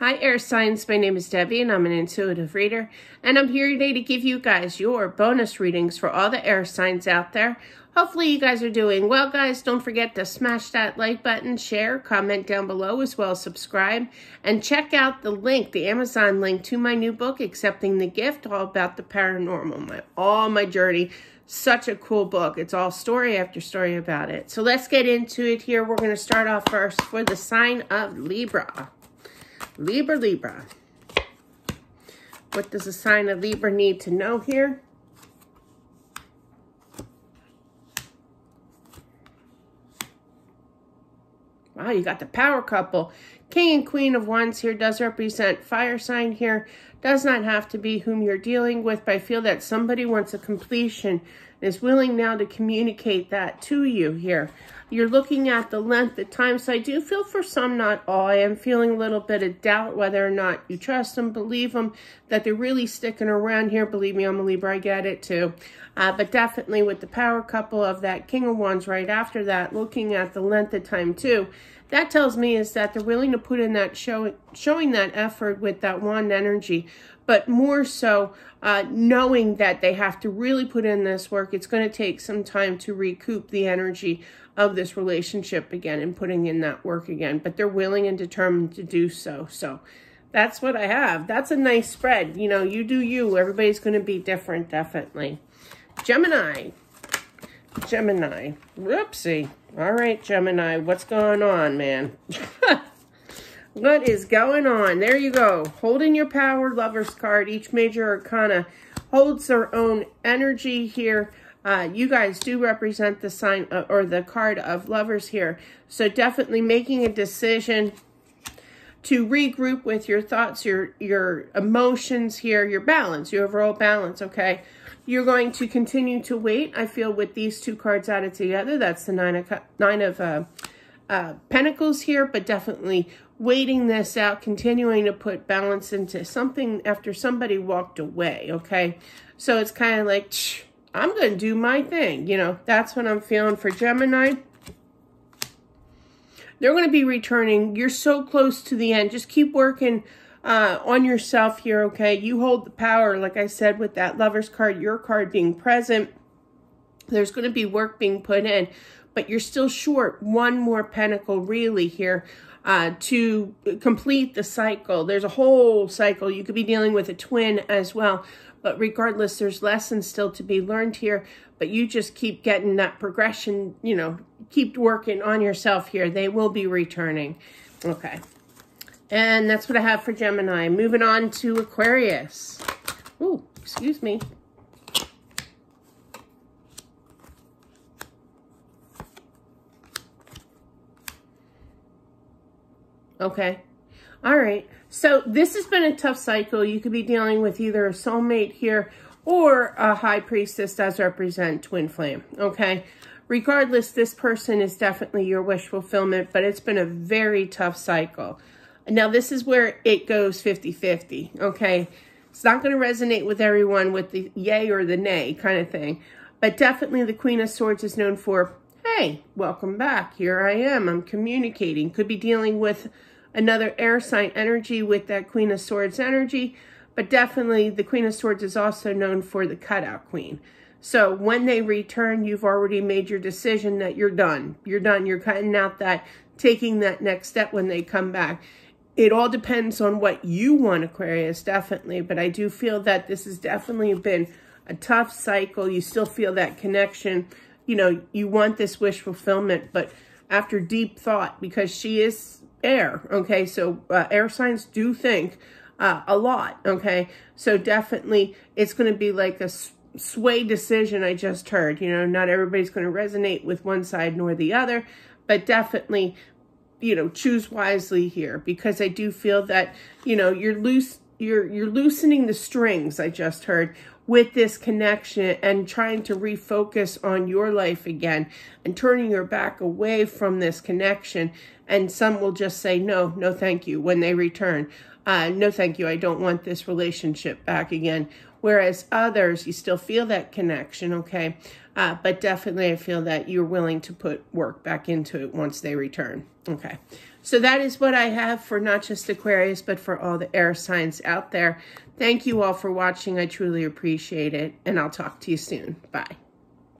Hi, air signs. My name is Debbie, and I'm an intuitive reader. And I'm here today to give you guys your bonus readings for all the air signs out there. Hopefully, you guys are doing well, guys. Don't forget to smash that like button, share, comment down below, as well as subscribe. And check out the link, the Amazon link to my new book, Accepting the Gift, all about the paranormal, my all my journey. Such a cool book. It's all story after story about it. So let's get into it here. We're going to start off first for the sign of Libra. Libra, Libra. What does the sign of Libra need to know here? Wow, you got the power couple. King and Queen of Wands here does represent fire sign here. Does not have to be whom you're dealing with, but I feel that somebody wants a completion is willing now to communicate that to you here. You're looking at the length of time, so I do feel for some, not all. I am feeling a little bit of doubt whether or not you trust them, believe them, that they're really sticking around here. Believe me, I'm a Libra, I get it too. Uh, but definitely with the power couple of that King of Wands right after that, looking at the length of time too, that tells me is that they're willing to put in that show, showing that effort with that wand energy, but more so uh, knowing that they have to really put in this work. It's going to take some time to recoup the energy of this relationship again and putting in that work again, but they're willing and determined to do so. So that's what I have. That's a nice spread. You know, you do you. Everybody's going to be different, definitely. Gemini. Gemini. Whoopsie. All right, Gemini, what's going on, man? what is going on? There you go. Holding your power lovers card. Each major arcana holds their own energy here. Uh, you guys do represent the sign or the card of lovers here. So definitely making a decision to regroup with your thoughts, your, your emotions here, your balance, your overall balance, okay? You're going to continue to wait. I feel with these two cards added together, that's the nine of, nine of uh, uh, pentacles here, but definitely waiting this out, continuing to put balance into something after somebody walked away, okay? So it's kind of like, I'm going to do my thing. You know, that's what I'm feeling for Gemini. They're going to be returning. You're so close to the end. Just keep working uh, on yourself here, okay? You hold the power, like I said, with that lover's card, your card being present. There's going to be work being put in, but you're still short one more pentacle really here uh, to complete the cycle. There's a whole cycle. You could be dealing with a twin as well. But regardless, there's lessons still to be learned here. But you just keep getting that progression, you know, keep working on yourself here. They will be returning. Okay. And that's what I have for Gemini. Moving on to Aquarius. Ooh, excuse me. Okay. All right. So this has been a tough cycle. You could be dealing with either a soulmate here or a high priestess does represent twin flame. Okay. Regardless, this person is definitely your wish fulfillment, but it's been a very tough cycle. Now, this is where it goes 50-50, okay? It's not going to resonate with everyone with the yay or the nay kind of thing. But definitely the Queen of Swords is known for, hey, welcome back. Here I am. I'm communicating. Could be dealing with another air sign energy with that Queen of Swords energy. But definitely the Queen of Swords is also known for the cutout queen. So when they return, you've already made your decision that you're done. You're done. You're cutting out that, taking that next step when they come back. It all depends on what you want, Aquarius, definitely. But I do feel that this has definitely been a tough cycle. You still feel that connection. You know, you want this wish fulfillment, but after deep thought, because she is air, okay? So uh, air signs do think uh, a lot, okay? So definitely it's going to be like a sway decision I just heard. You know, not everybody's going to resonate with one side nor the other, but definitely, you know, choose wisely here because I do feel that, you know, you're loose, you're, you're loosening the strings I just heard with this connection and trying to refocus on your life again and turning your back away from this connection. And some will just say, no, no, thank you when they return. Uh, no, thank you. I don't want this relationship back again. Whereas others, you still feel that connection, okay? Uh, but definitely I feel that you're willing to put work back into it once they return, okay? So that is what I have for not just Aquarius, but for all the air signs out there. Thank you all for watching. I truly appreciate it. And I'll talk to you soon. Bye.